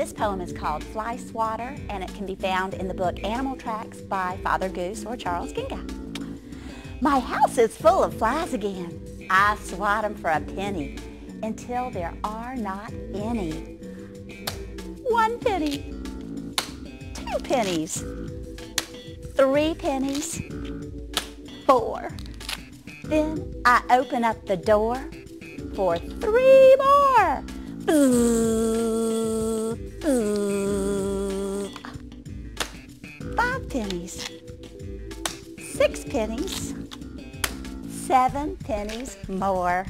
This poem is called Fly Swatter and it can be found in the book Animal Tracks by Father Goose or Charles Ghigna. My house is full of flies again. I swat them for a penny until there are not any. One penny, two pennies, three pennies, four. Then I open up the door for three more. Pennies, six pennies, seven pennies more.